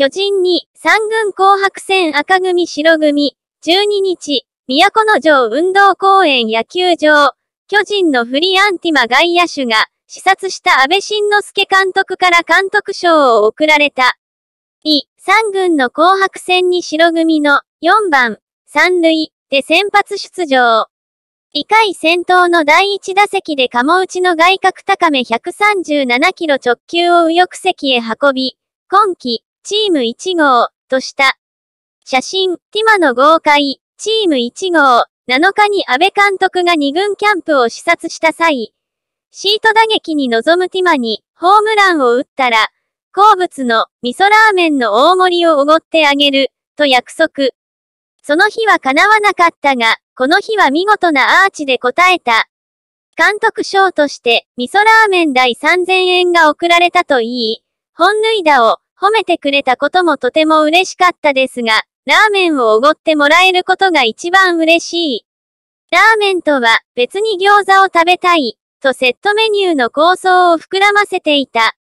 巨人に三軍紅白戦赤組白組、12日、都の城運動公園野球場、巨人のフリーアンティマ外野手が、視察した安倍晋之助監督から監督賞を贈られた。い、三軍の紅白戦に白組の4番、三塁で先発出場。異回先頭の第1打席で鴨内の外角高め137キロ直球を右翼席へ運び、今季、チーム1号、とした。写真、ティマの豪快、チーム1号、7日に安倍監督が2軍キャンプを視察した際、シート打撃に臨むティマに、ホームランを打ったら、好物の味噌ラーメンの大盛りをおごってあげる、と約束。その日は叶わなかったが、この日は見事なアーチで応えた。監督賞として、味噌ラーメン代3000円が贈られたといい、本塁打を褒めてくれたこともとても嬉しかったですが、ラーメンをおごってもらえることが一番嬉しい。ラーメンとは別に餃子を食べたい。とセットメニューの構想を膨らませていた。